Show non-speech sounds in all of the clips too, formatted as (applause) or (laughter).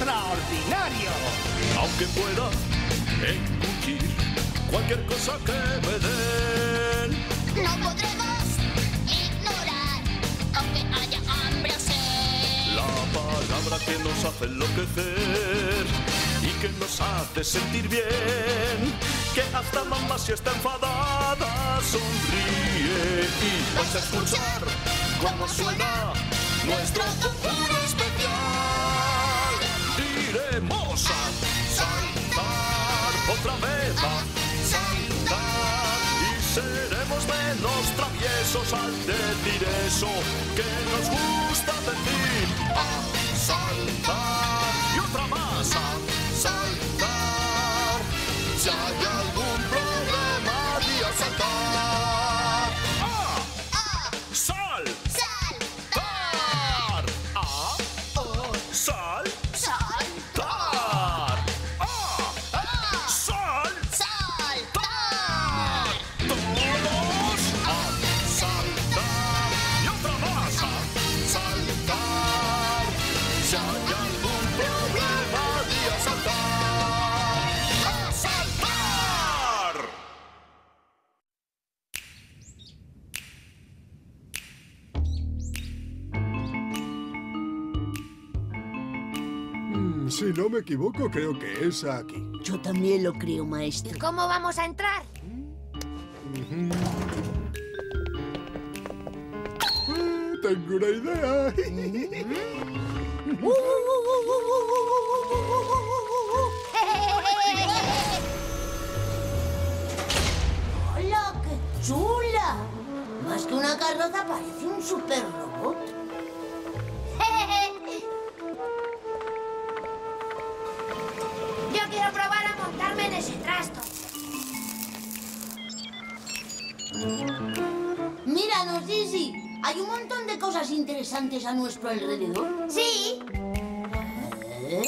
extraordinario. Aunque pueda encuchir cualquier cosa que me den. No podremos ignorar, aunque haya hambre o sed. La palabra que nos hace enloquecer y que nos hace sentir bien. Que hasta mamá si está enfadada sonríe y vas a escuchar cómo suena nuestro conjuro. Iremos a saltar otra vez a saltar y seremos menos traviesos al decir eso que nos gusta decir si no me equivoco, creo que es aquí. Yo también lo creo, maestro. ¿Cómo vamos a entrar? Ah, tengo una idea. ¡Hola, qué chula! Más que una carroza parece un super robot. Míranos, Dizzy. Hay un montón de cosas interesantes a nuestro alrededor. Sí, ¿Eh?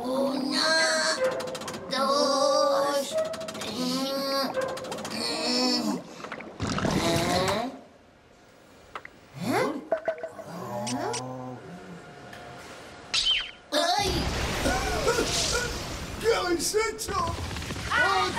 Una, dos, tres. ¿Eh? ¡Ay! ¿Qué habéis hecho? ¡Ay,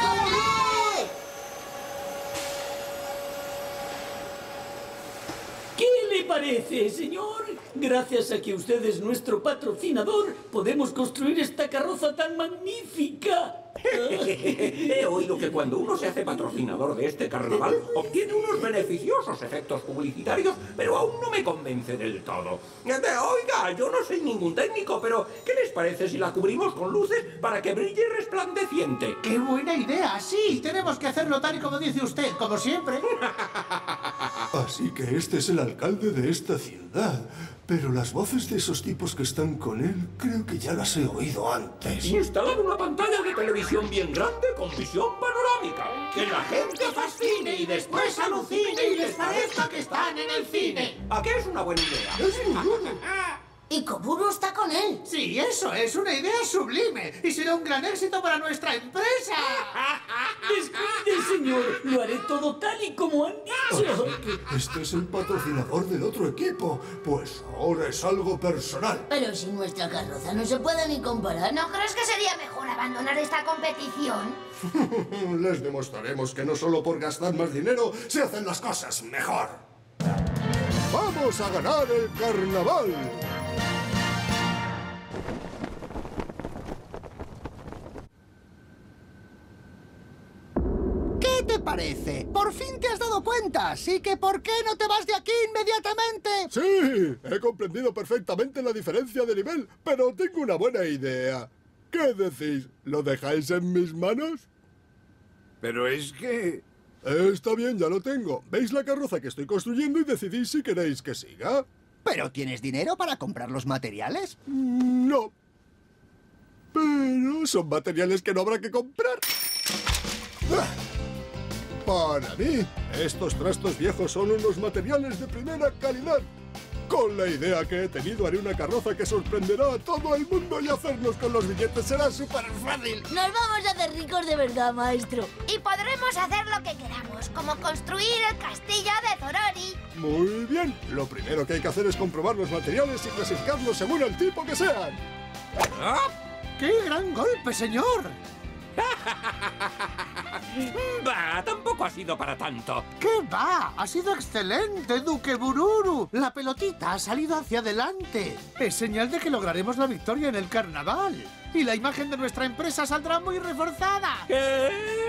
¿Qué le parece, señor? Gracias a que usted es nuestro patrocinador, podemos construir esta carroza tan magnífica. (laughs) He oído que cuando uno se hace patrocinador de este carnaval obtiene unos beneficiosos efectos publicitarios, pero aún no me convence del todo. Eh, Oiga, yo no soy ningún técnico, pero ¿qué les parece si la cubrimos con luces para que brille resplandeciente? ¡Qué buena idea! Sí, tenemos que hacerlo tal y como dice usted, como siempre. (laughs) Así que este es el alcalde de esta ciudad. Pero las voces de esos tipos que están con él, creo que ya las he oído antes. Instalar una pantalla de televisión bien grande con visión panorámica. Que la gente fascine y después alucine y les parezca que están en el cine. ¿A qué es una buena idea? Y Koburo está con él. Sí, eso es una idea sublime y será un gran éxito para nuestra empresa. Descuide, señor. Lo haré todo tal y como han dicho. Este es el patrocinador del otro equipo. Pues ahora es algo personal. Pero si nuestra carroza no se puede ni comparar. ¿no crees que sería mejor abandonar esta competición? (laughs) Les demostraremos que no solo por gastar más dinero se hacen las cosas mejor. ¡Vamos a ganar el carnaval! Te parece? Por fin te has dado cuenta, así que ¿por qué no te vas de aquí inmediatamente? Sí, he comprendido perfectamente la diferencia de nivel, pero tengo una buena idea. ¿Qué decís? ¿Lo dejáis en mis manos? Pero es que... Está bien, ya lo tengo. ¿Veis la carroza que estoy construyendo y decidís si queréis que siga? ¿Pero tienes dinero para comprar los materiales? Mm, No. Pero son materiales que no habrá que comprar. Ah. Para mí, estos trastos viejos son unos materiales de primera calidad. Con la idea que he tenido haré una carroza que sorprenderá a todo el mundo y hacernos con los billetes será súper fácil. Nos vamos a hacer ricos de verdad, maestro. Y podremos hacer lo que queramos, como construir el castillo de Zorori. Muy bien. Lo primero que hay que hacer es comprobar los materiales y clasificarlos según el tipo que sean. ¡Qué gran golpe, señor! (laughs) Bah, tampoco ha sido para tanto. ¿Qué va? Ha sido excelente, Duque Bururu. La pelotita ha salido hacia adelante. Es señal de que lograremos la victoria en el carnaval. Y la imagen de nuestra empresa saldrá muy reforzada. ¿Qué?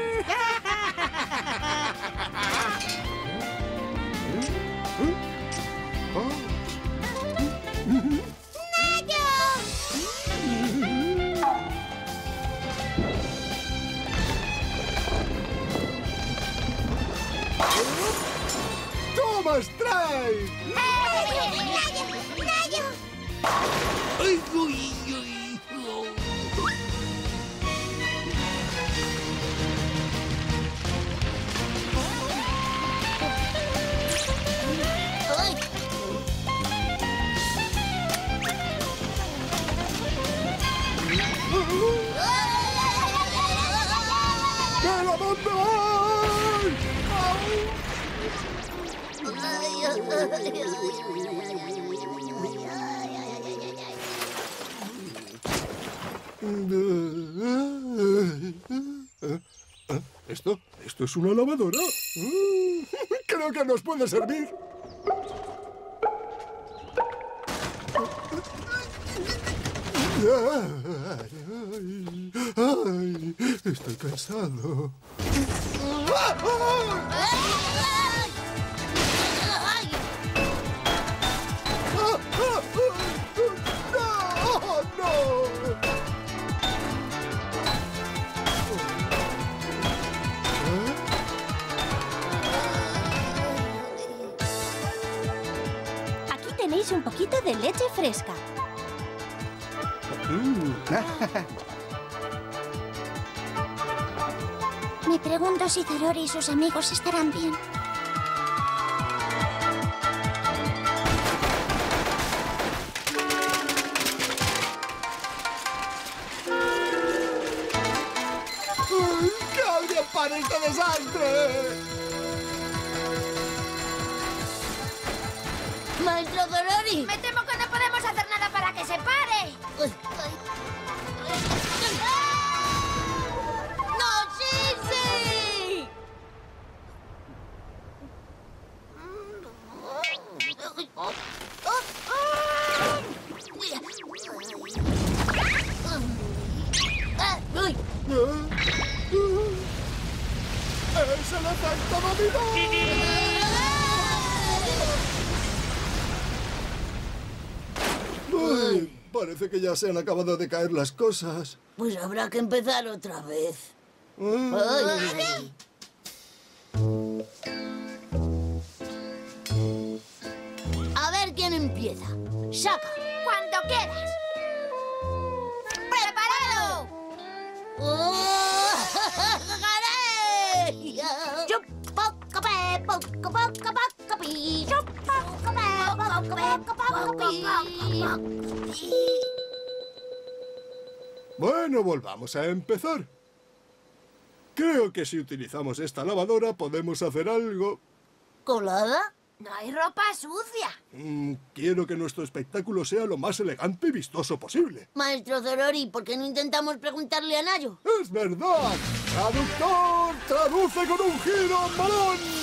¡Toma, Strike! ¡Ay! ¡Que la manden! ¿Esto? ¿Esto es una lavadora? (laughs) Creo que nos puede servir. Estoy cansado. (laughs) Un poquito de leche fresca. Me pregunto si Zorori y sus amigos estarán bien. Parece que ya se han acabado de caer las cosas. Pues habrá que empezar otra vez. Mm. Ay. A ver quién empieza. Saca. Cuando quieras. ¡Preparado! ¡Oh! Bueno, volvamos a empezar. Creo que si utilizamos esta lavadora podemos hacer algo. ¿Colada? No hay ropa sucia. Mm, quiero que nuestro espectáculo sea lo más elegante y vistoso posible. Maestro Zorori, ¿por qué no intentamos preguntarle a Nayo? ¡Es verdad! ¡Traductor! ¡Traduce con un giro, balón!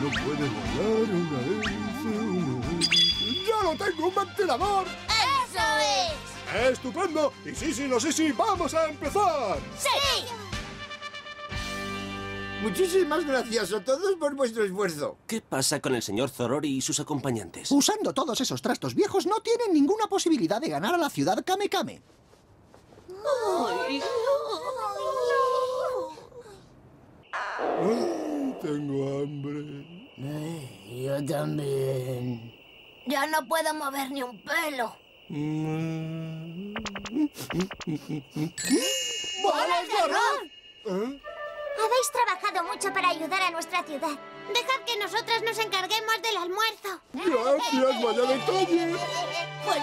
No puede volar, una hélice... ¡Ya lo tengo, un ventilador! ¡Eso es! ¡Estupendo! Y sí, sí, no, sí, sí, vamos a empezar. ¡Sí! Muchísimas gracias a todos por vuestro esfuerzo. ¿Qué pasa con el señor Zorori y sus acompañantes? Usando todos esos trastos viejos no tienen ninguna posibilidad de ganar a la ciudad Kame Kame. Ay, tengo hambre. Ay, yo también. Ya no puedo mover ni un pelo. ¡Bolas de! ¿Eh? Habéis trabajado mucho para ayudar a nuestra ciudad. Dejad que nosotras nos encarguemos del almuerzo. Gracias, vaya detalle. Pues.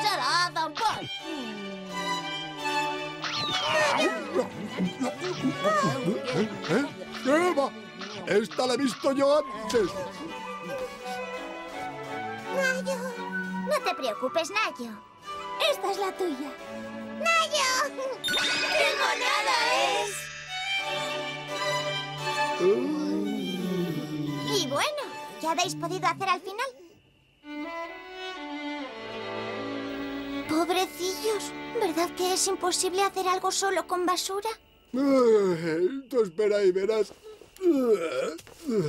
¿Eh? ¿Eh? ¡Eva! Esta la he visto yo antes. Nayo. No te preocupes, Nayo. Esta es la tuya. ¡Nayo! ¡Qué monada es! Y bueno, ¿qué habéis podido hacer al final? Pobrecillos, ¿verdad que es imposible hacer algo solo con basura? Tú espera y verás.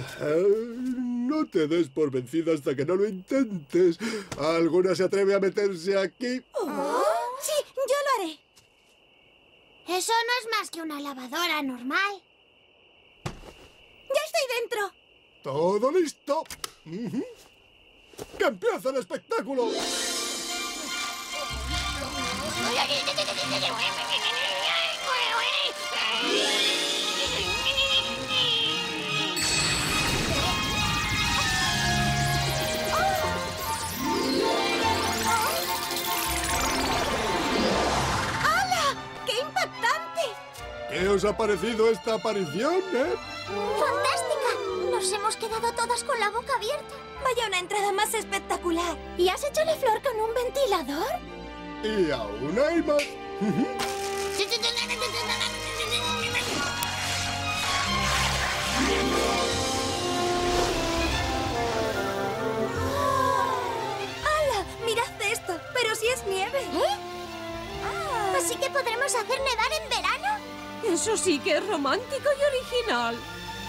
No te des por vencida hasta que no lo intentes. ¿Alguna se atreve a meterse aquí? Sí, yo lo haré. Eso no es más que una lavadora normal. ¡Ya estoy dentro! Todo listo. ¡Que empiece el espectáculo! ¿Qué os ha parecido esta aparición, eh? ¡Fantástica! Nos hemos quedado todas con la boca abierta. Vaya una entrada más espectacular. ¿Y has hecho la flor con un ventilador? Y aún hay más. (laughs) Eso sí que es romántico y original.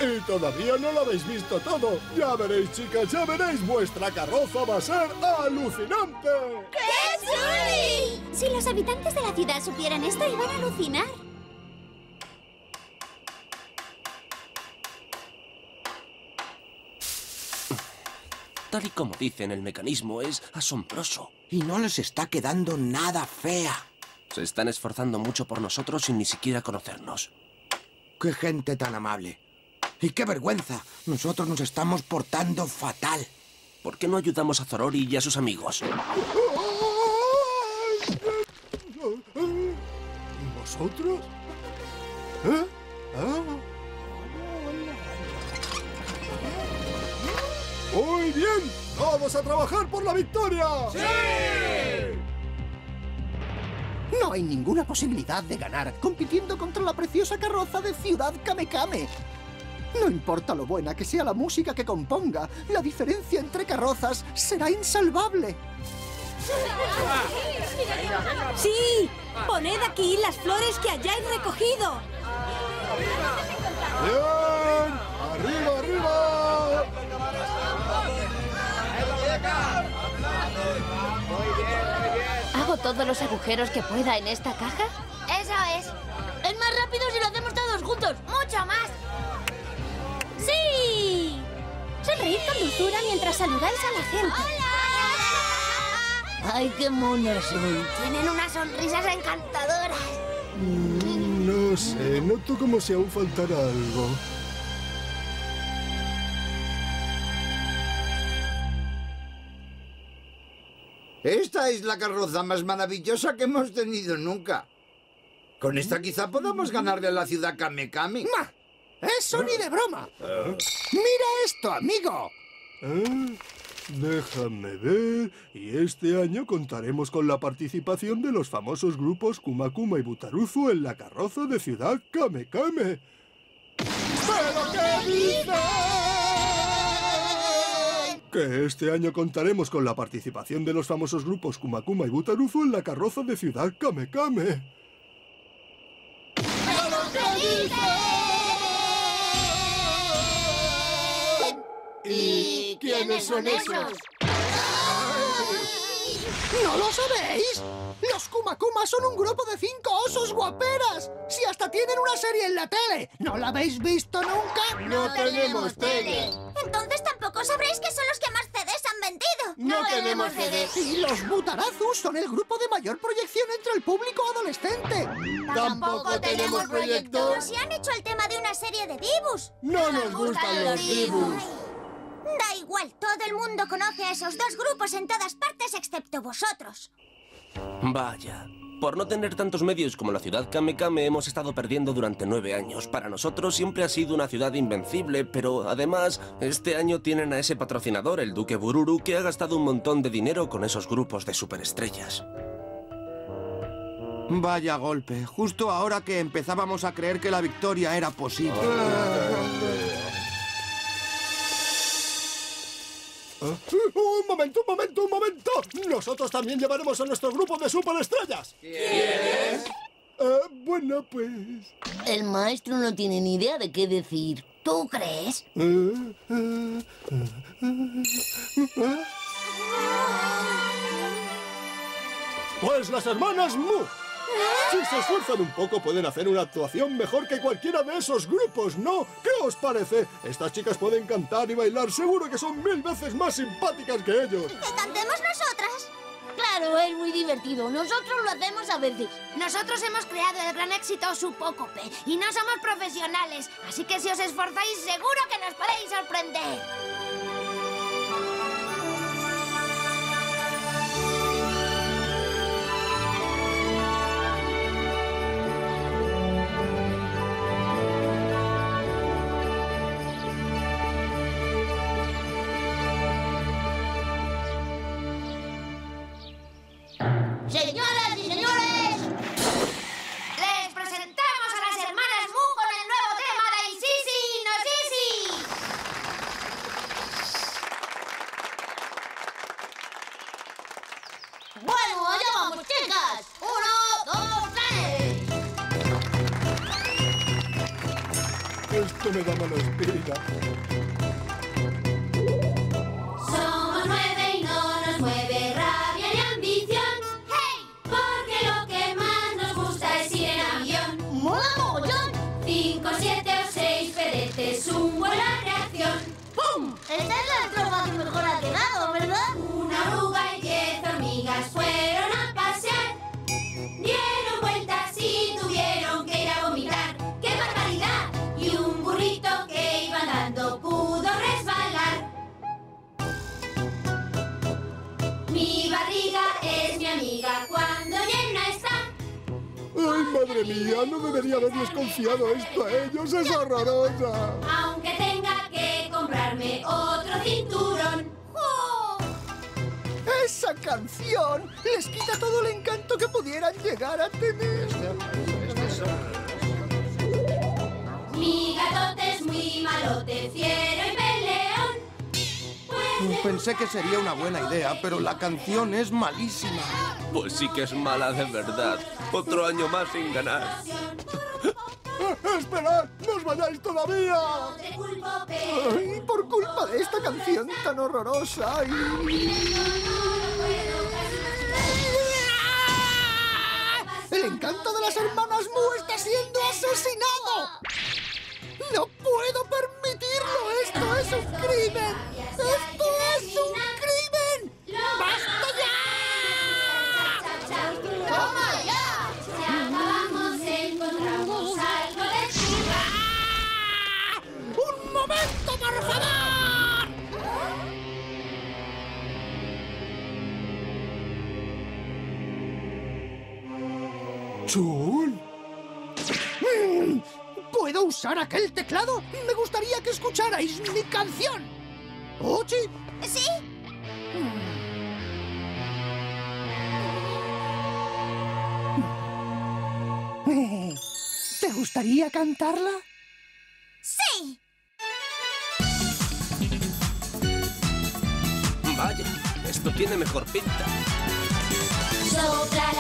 Y todavía no lo habéis visto todo. Ya veréis, chicas, ya veréis. Vuestra carroza va a ser alucinante. ¡Qué chuli! Si los habitantes de la ciudad supieran esto, iban a alucinar. Tal y como dicen, el mecanismo es asombroso. Y no les está quedando nada fea. Se están esforzando mucho por nosotros sin ni siquiera conocernos. ¡Qué gente tan amable! ¡Y qué vergüenza! Nosotros nos estamos portando fatal. ¿Por qué no ayudamos a Zorori y a sus amigos? ¿Y vosotros? ¿Eh? Ah. Muy bien, todos a trabajar por la victoria. No hay ninguna posibilidad de ganar compitiendo contra la preciosa carroza de Ciudad Kamekame. No importa lo buena que sea la música que componga, la diferencia entre carrozas será insalvable. ¡Sí! ¡Poned aquí las flores que hayáis recogido! ¿Hago todos los agujeros que pueda en esta caja? Eso es. Es más rápido si lo hacemos todos juntos. Mucho más. ¡Sí! Sonreíd con dulzura mientras saludáis a la gente. ¡Ay, qué monas son! Tienen unas sonrisas encantadoras. No sé, noto como si aún faltara algo. Esta es la carroza más maravillosa que hemos tenido nunca. Con esta quizá podamos ganarle a la ciudad Kamekami. ¡Ma! ¡Eso ni de broma! ¡Mira esto, amigo! Ah, déjame ver. Y este año contaremos con la participación de los famosos grupos Kumakuma y Butaruzu en la carroza de Ciudad Kamekame. ¿Pero qué dices? Que este año contaremos con la participación de los famosos grupos Kumakuma y Butaruzu en la carroza de Ciudad Kamekame. ¿Y quiénes son esos? ¿No lo sabéis? Los Kumakuma son un grupo de cinco osos guaperas. Si hasta tienen una serie en la tele. ¿No la habéis visto nunca? No tenemos tele. Sabréis que son los que más CDs sorprendido! No tenemos CD. Y los Butarazus son el grupo de mayor proyección entre el público adolescente. Tampoco tenemos proyector. Pero si han hecho el tema de una serie de dibus. No nos gustan los dibus. Da igual, todo el mundo conoce a esos dos grupos en todas partes excepto vosotros. Vaya. Por no tener tantos medios como la ciudad Kame Kame hemos estado perdiendo durante nueve años. Para nosotros siempre ha sido una ciudad invencible, pero además este año tienen a ese patrocinador, el Duque Bururu, que ha gastado un montón de dinero con esos grupos de superestrellas. Vaya golpe, justo ahora que empezábamos a creer que la victoria era posible. Un momento, un momento, un momento. Nosotros también llevaremos a nuestro grupo de superestrellas. ¿Quieres? Ah, bueno, pues... El maestro no tiene ni idea de qué decir. ¿Tú crees? Pues las hermanas Mu. Si se esfuerzan un poco pueden hacer una actuación mejor que cualquiera de esos grupos, ¿no? ¿Qué os parece? Estas chicas pueden cantar y bailar, seguro que son mil veces más simpáticas que ellos. ¿Que cantemos nosotras? Claro, es muy divertido. Nosotros lo hacemos a veces. Nosotros hemos creado el gran éxito Supócope y no somos profesionales, así que si os esforzáis seguro que nos podéis sorprender. Esto me da mala espina. Somos nueve y no nos mueve rabia ni ambición. ¡Hey! Porque lo que más nos gusta es ir en avión. ¡Mola mogollón! Cinco, siete o seis pedetes, un buena reacción. ¡Pum! Esta es la estrofa que mejor ha quedado, ¿verdad? Madre mía, no debería haberles confiado esto a ellos, es horrorosa. Aunque tenga que comprarme otro cinturón. Esa canción les quita todo el encanto que pudieran llegar a tener. Mi gatote es muy malote, fiero y. Pensé que sería una buena idea, pero la canción es malísima. Pues sí que es mala de verdad. Otro año más sin ganar. (laughs) ¡Esperad! ¡No os vayáis todavía! Ay, por culpa de esta canción tan horrorosa. y- ¿Te gustaría cantarla? ¡Sí! Vaya, esto tiene mejor pinta. Sopla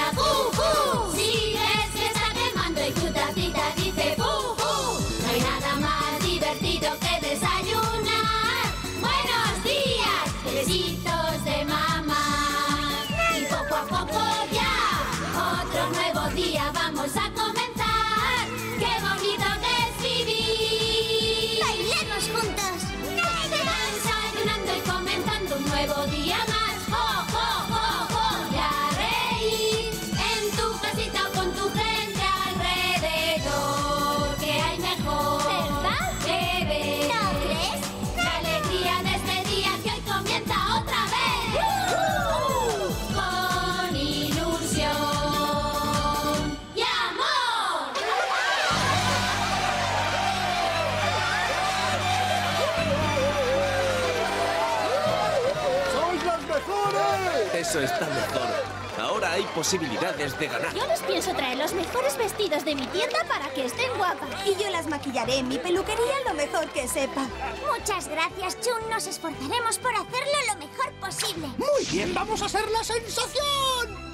está mejor. Ahora hay posibilidades de ganar. Yo les pienso traer los mejores vestidos de mi tienda para que estén guapas. Y yo las maquillaré en mi peluquería lo mejor que sepa. Muchas gracias, Chun. Nos esforzaremos por hacerlo lo mejor posible. Muy bien, vamos a hacer la sensación.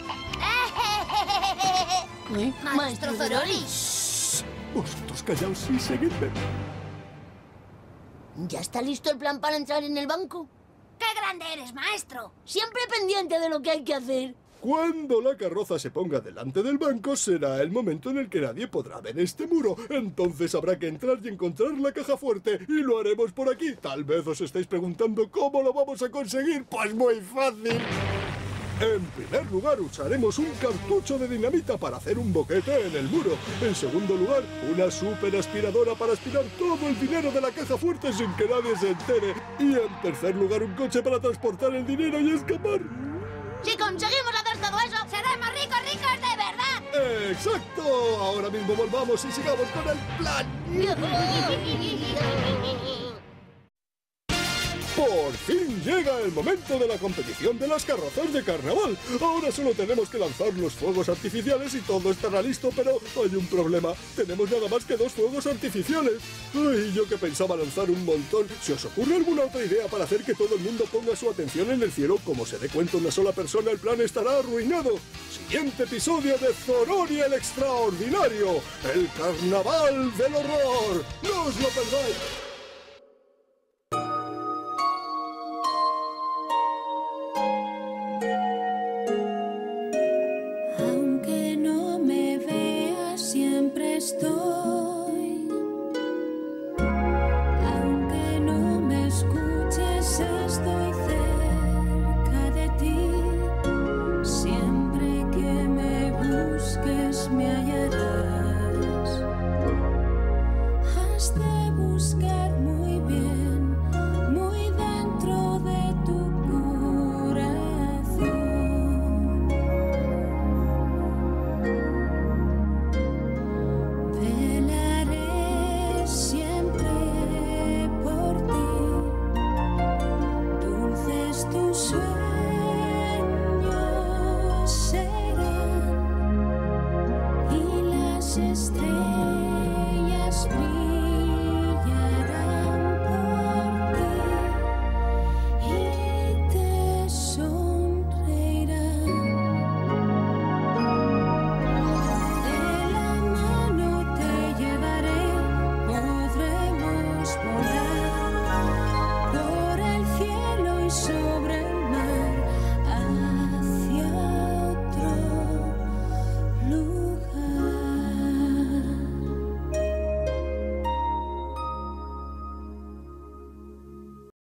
(laughs) Maestro Zoroli. Vosotros callaos y seguidme. ¿Ya está listo el plan para entrar en el banco? ¡Qué grande eres, maestro! Siempre pendiente de lo que hay que hacer. Cuando la carroza se ponga delante del banco será el momento en el que nadie podrá ver este muro. Entonces habrá que entrar y encontrar la caja fuerte. Y lo haremos por aquí. Tal vez os estáis preguntando cómo lo vamos a conseguir. Pues muy fácil. En primer lugar, usaremos un cartucho de dinamita para hacer un boquete en el muro. En segundo lugar, una super aspiradora para aspirar todo el dinero de la caja fuerte sin que nadie se entere. Y en tercer lugar, un coche para transportar el dinero y escapar. Si conseguimos hacer todo eso, seremos ricos, ricos de verdad. ¡Exacto! Ahora mismo volvamos y sigamos con el plan. (laughs) Por fin llega el momento de la competición de las carrozas de carnaval. Ahora solo tenemos que lanzar los fuegos artificiales y todo estará listo, pero hay un problema. Tenemos nada más que dos fuegos artificiales. Ay, yo que pensaba lanzar un montón. ¿Se os ocurre alguna otra idea para hacer que todo el mundo ponga su atención en el cielo? Como se dé cuenta una sola persona, el plan estará arruinado. Siguiente episodio de Zorori el Extraordinario. El carnaval del horror. ¡No os lo perdáis!